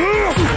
¡Ah!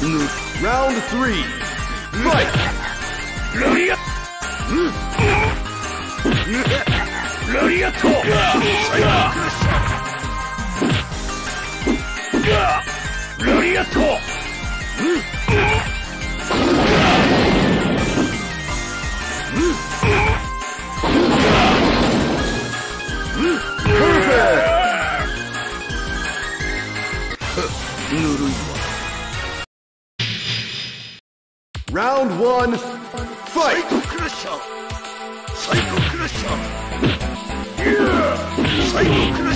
Round three. Fight. Lariat. Lariat. Lariat. Perfect. Nuru. Round one, fight! Psycho Crusher! Psycho Crusher! Yeah! Psycho Crusher!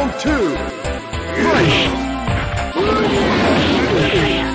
Round two. Fight!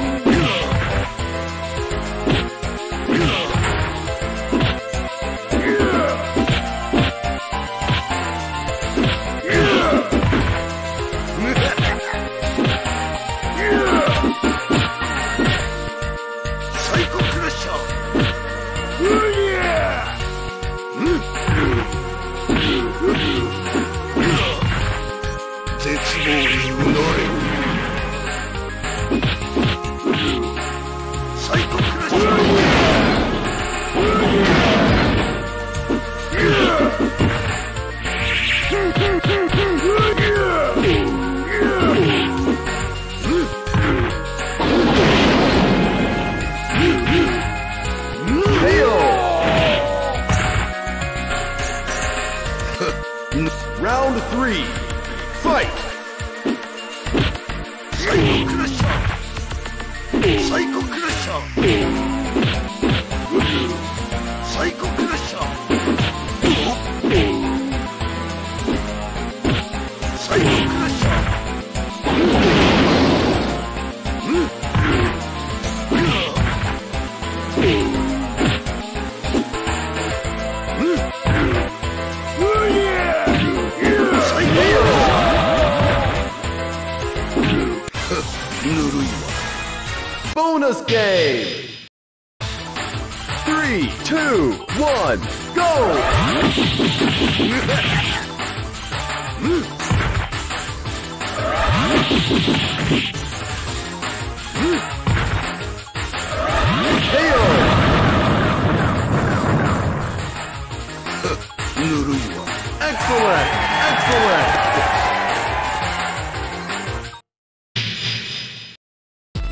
Excellent! Excellent!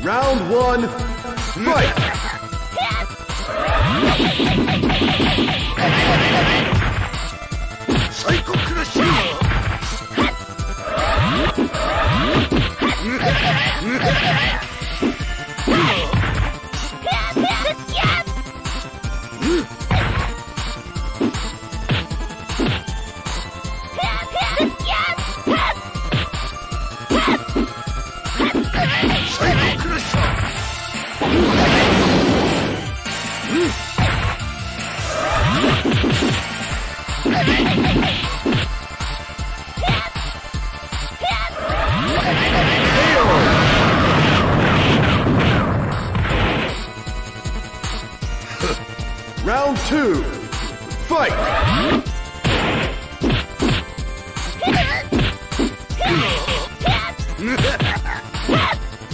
Round one, fight!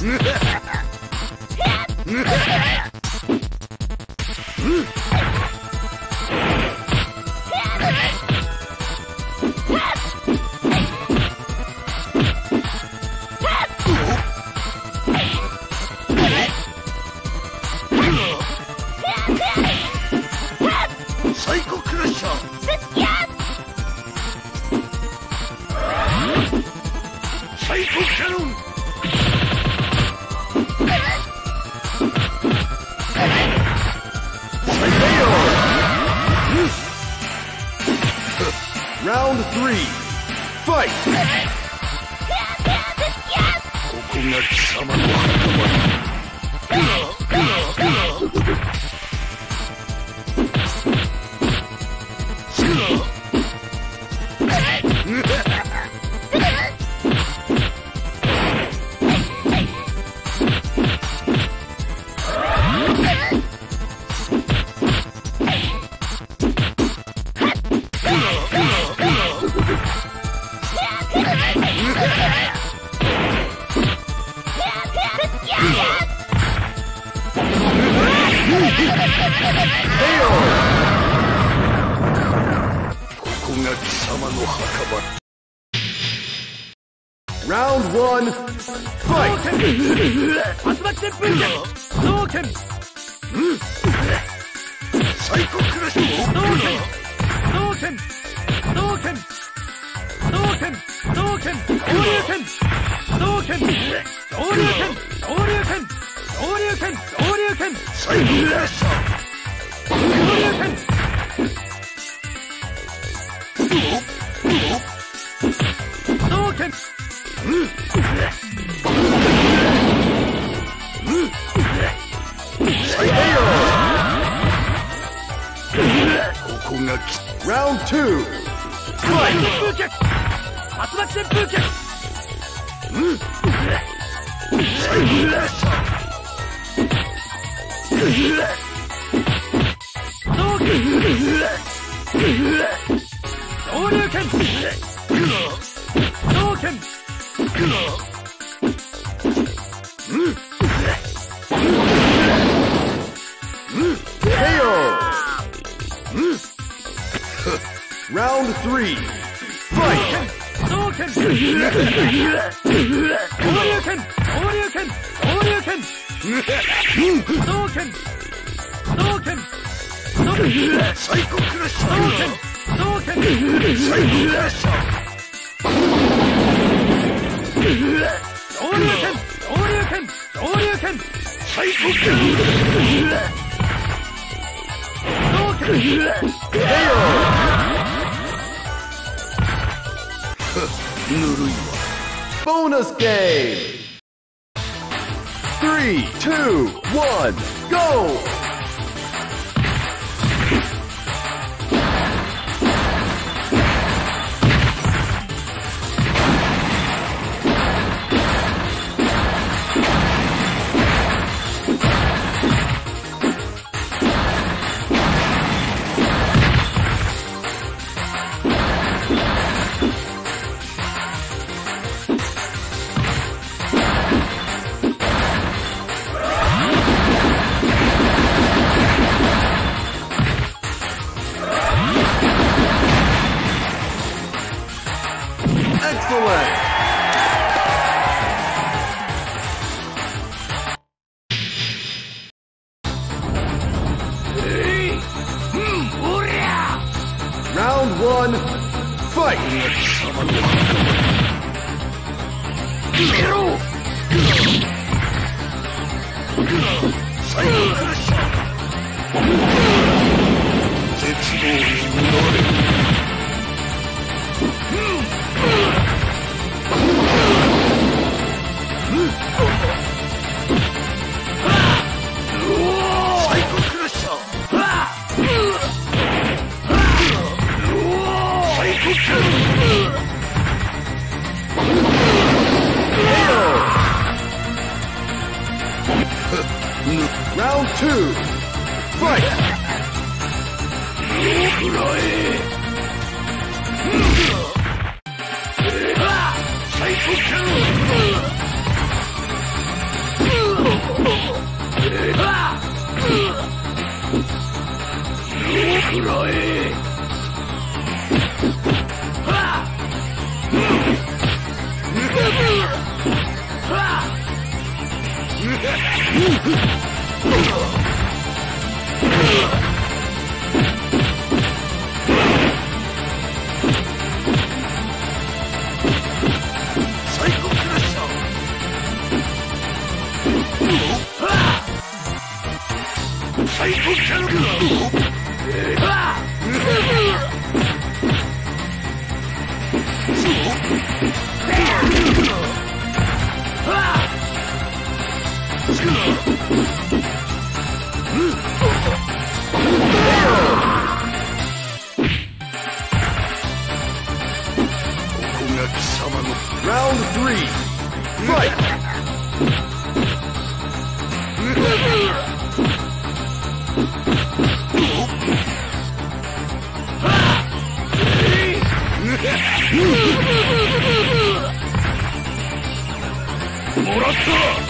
Yeah! round three. Fight! ここが貴様の墓場 Round one, 集まって文献刀剣サイコクラシュ刀剣刀剣刀剣刀剣刀剣刀剣刀剣刀剣刀剣刀剣刀 Round three. Fight. KO! Bonus game! 3, 2, 1, go! 絶望に見られる Round two. Fight! I Facebook channel. もらった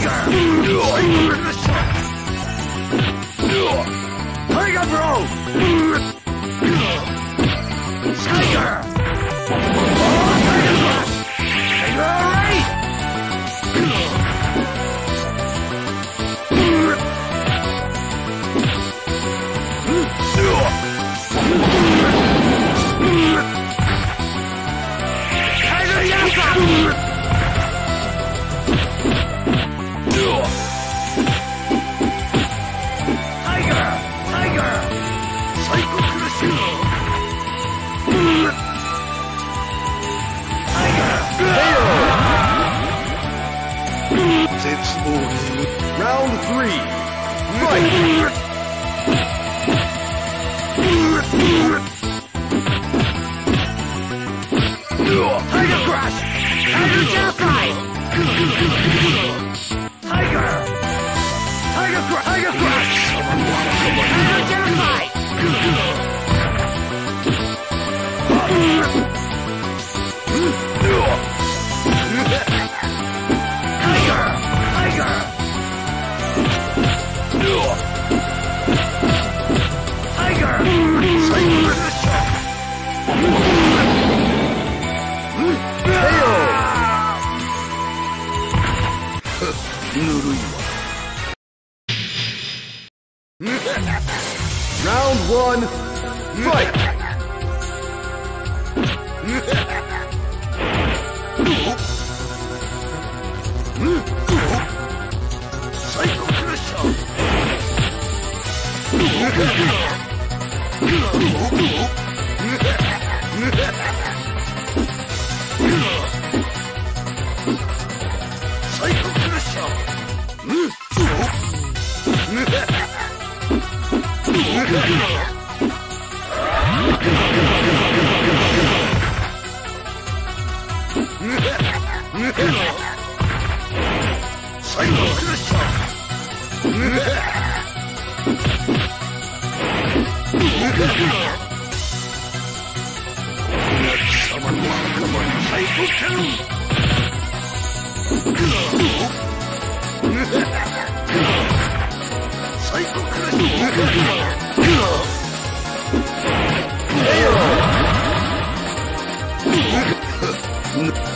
Tiger! Tiger, bro! Round three. Fight!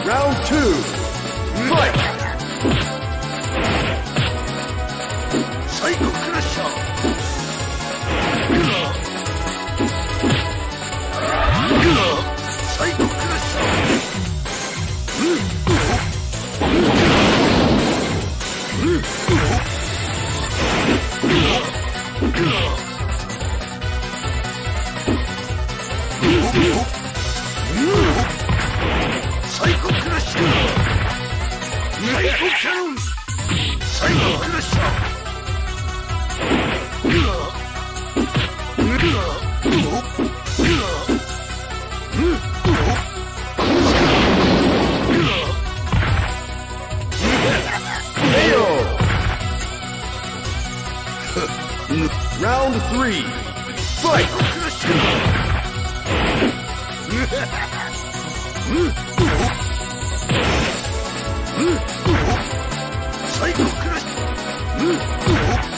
Round two. Who can Oh.